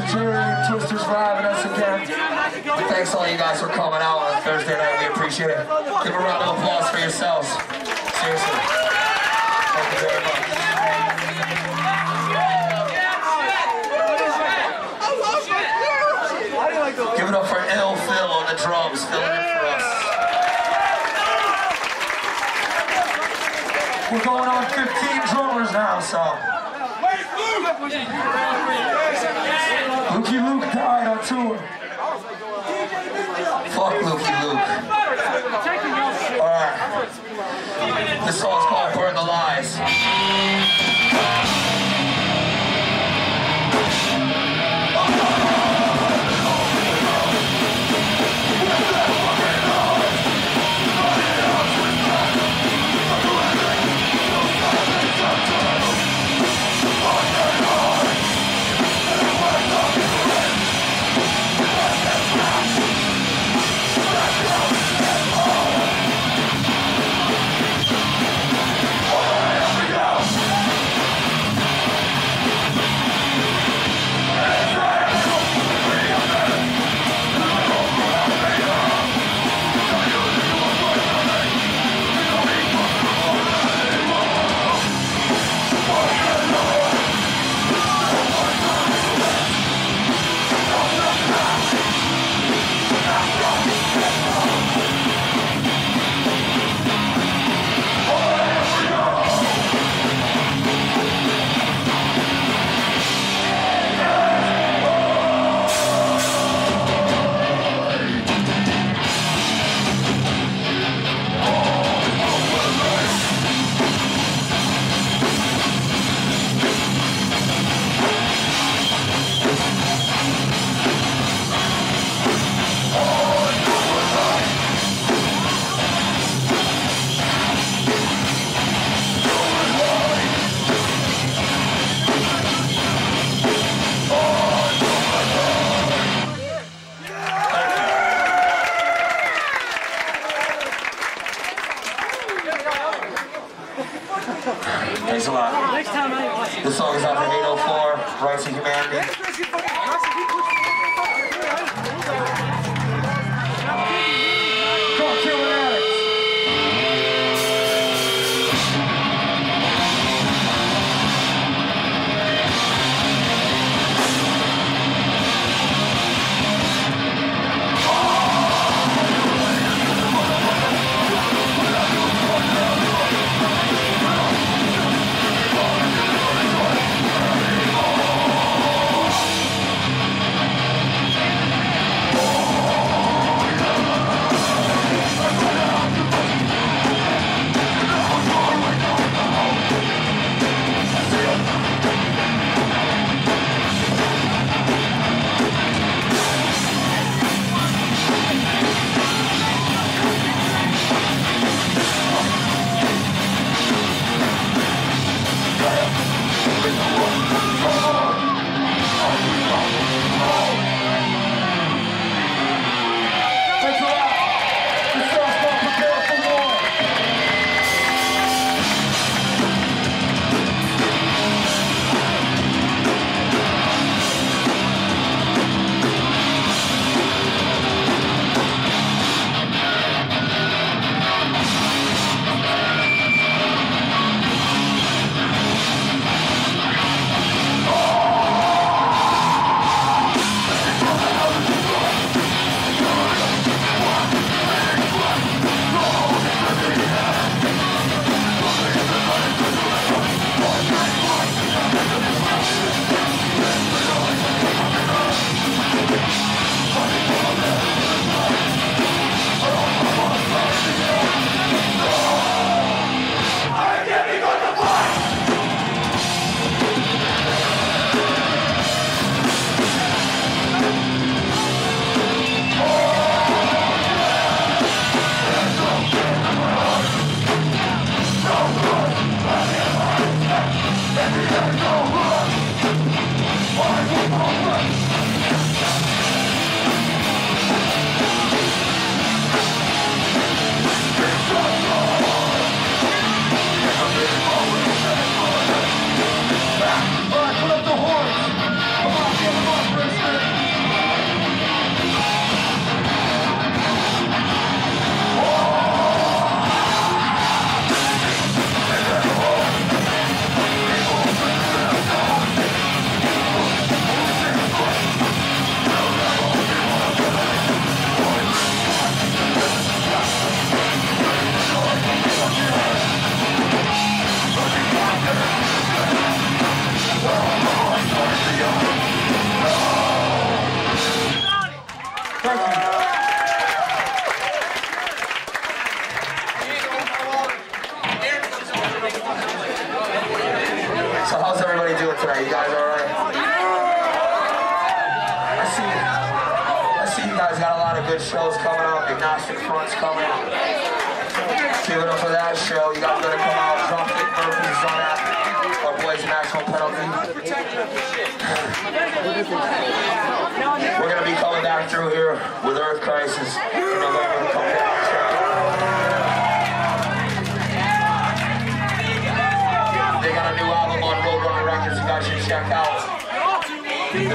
and Twisters for having us again. Thanks all you guys for coming out on Thursday night. We appreciate appreciate it. Give a round of applause for yourselves. Seriously. Thank you very much. Give it up for Ill Phil on the drums, filling in for us. We're going on 15 drummers now, so. Lukey Luke died on tour. Fuck Lukey Luke. Alright. This song's called Burn the Lies. Lot. Next time I ain't watching. This song is oh out for 804, Rights of Humanity.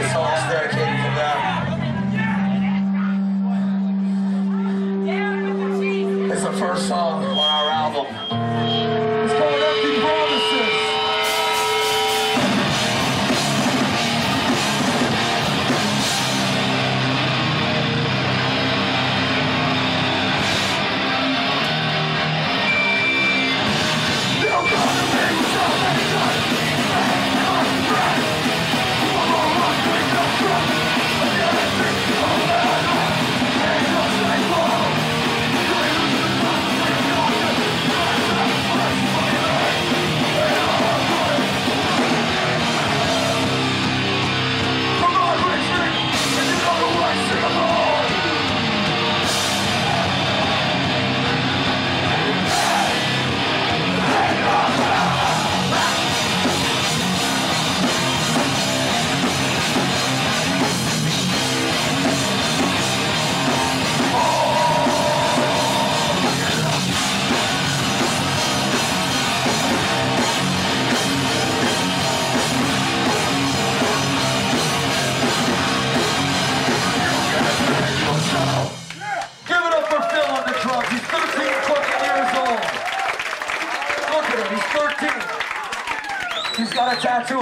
This song's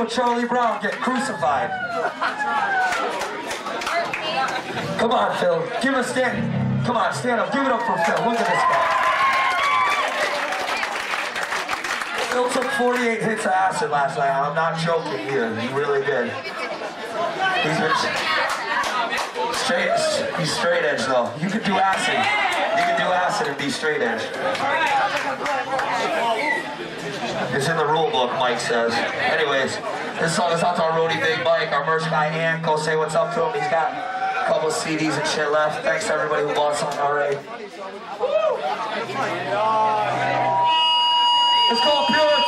Charlie Brown get crucified. Come on, Phil. Give a stand. Come on, stand up. Give it up for Phil. Look at this guy. Phil took 48 hits of acid last night. I'm not joking here. He really did. He's been straight. He's straight edge though. You could do acid. You could do acid and be straight edge. It's in the rule book, Mike says. Anyways, this song is out to our roadie Big Mike, our merch guy Ant. Go say what's up to him. He's got a couple CDs and shit left. Thanks to everybody who bought something already. It's called Puritan.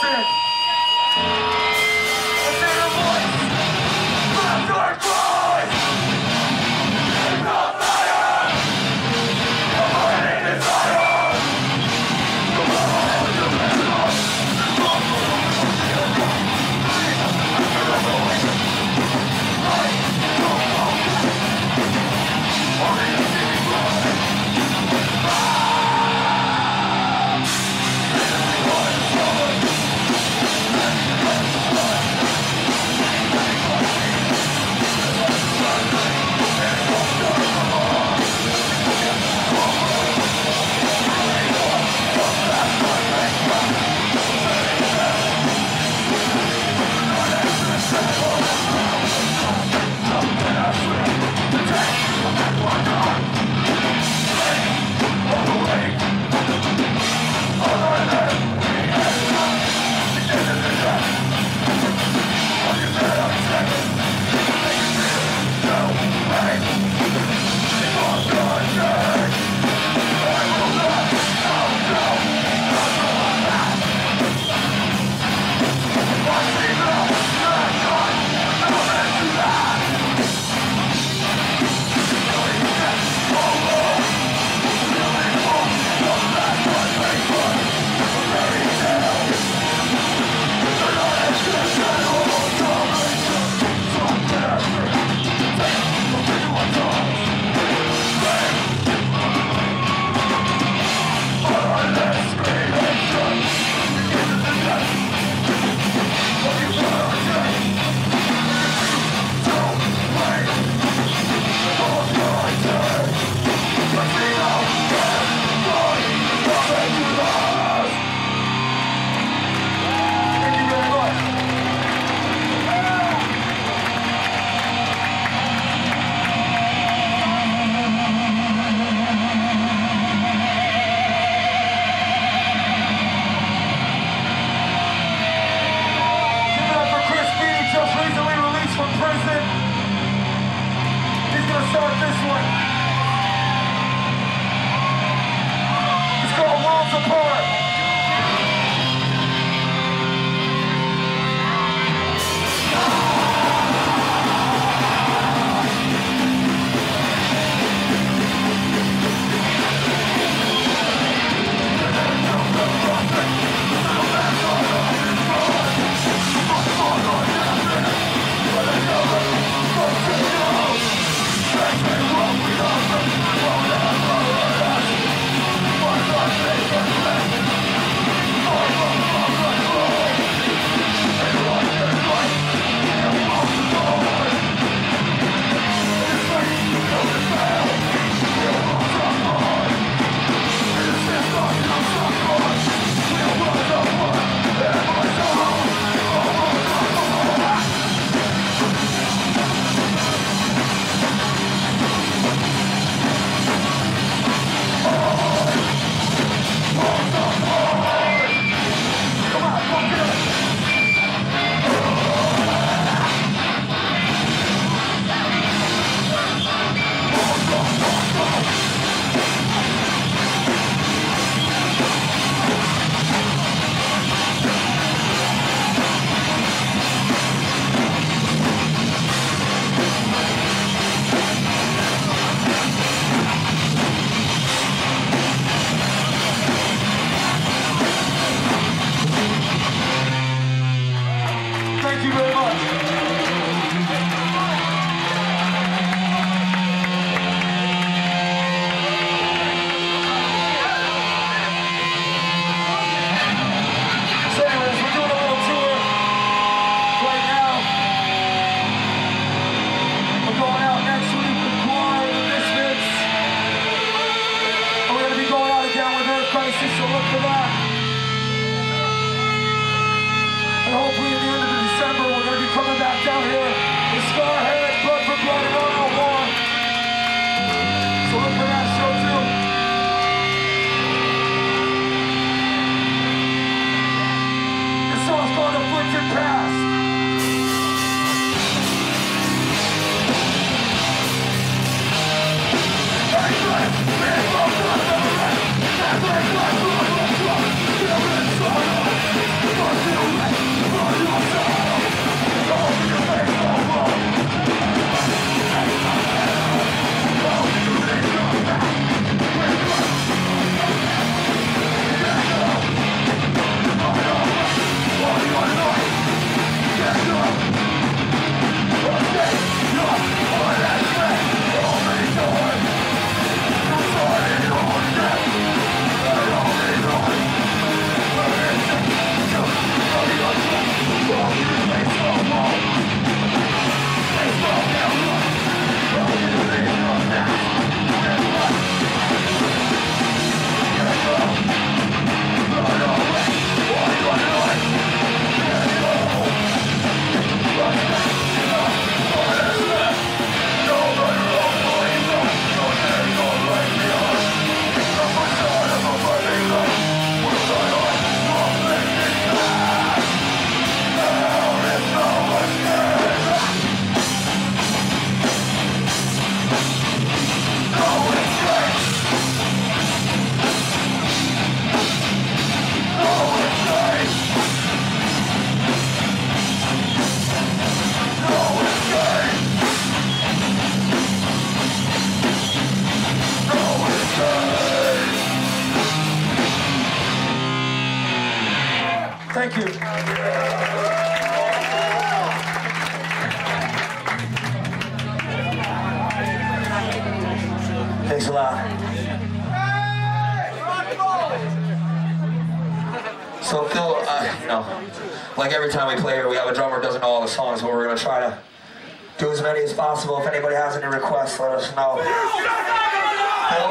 As many as possible. If anybody has any requests, let us know. Phil?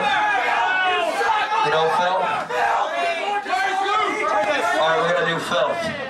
You know Phil? All right, we're gonna do Phil.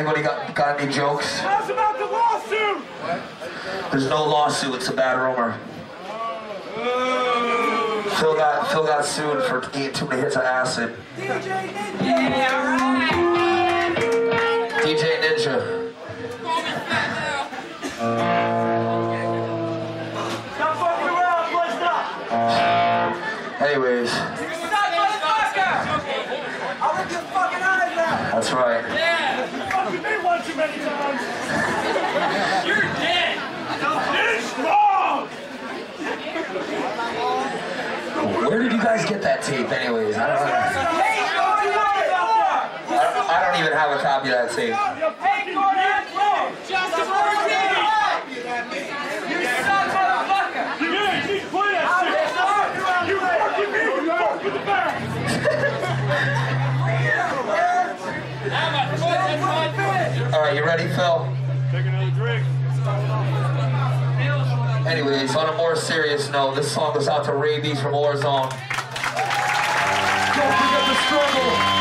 Anybody got, got any jokes? Ask about the lawsuit! There's no lawsuit, it's a bad rumor. Phil got Phil got sued for eating too many hits of acid. DJ Ninja. Stop fucking around, let's stop! Anyways, I'll rip your fucking eyes out! That's right. You many times. You're dead. It's wrong. Where did you guys get that tape, anyways? I don't, know. I don't, I don't even have a copy of that tape. Ready, Phil? Take another drink. Anyways, on a more serious note, this song goes out to Raybeez from Warzone. Don't forget the struggle.